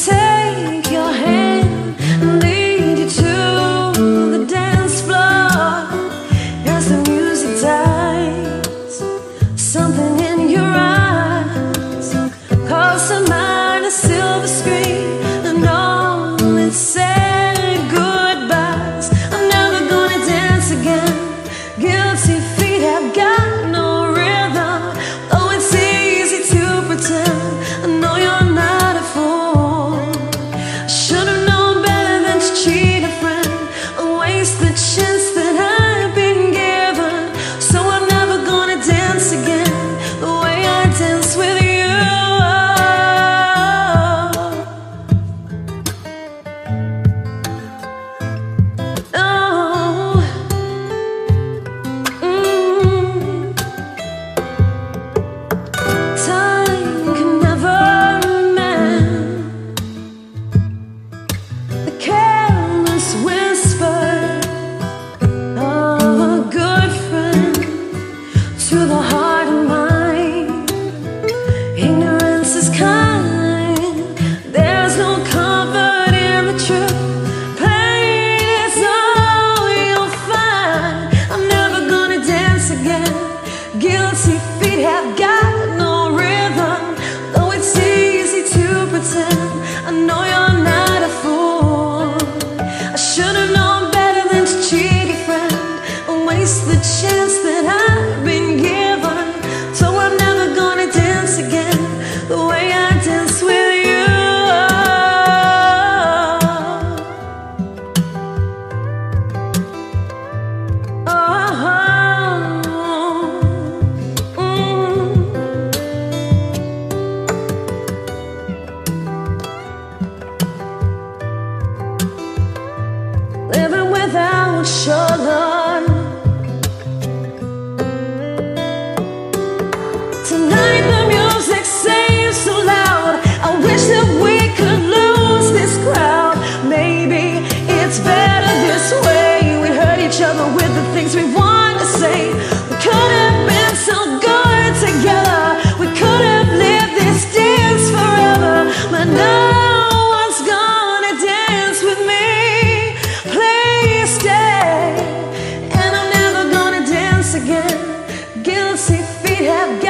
say Guilty feet have got no rhythm Though it's easy to pretend. I know you're nonchalant. Have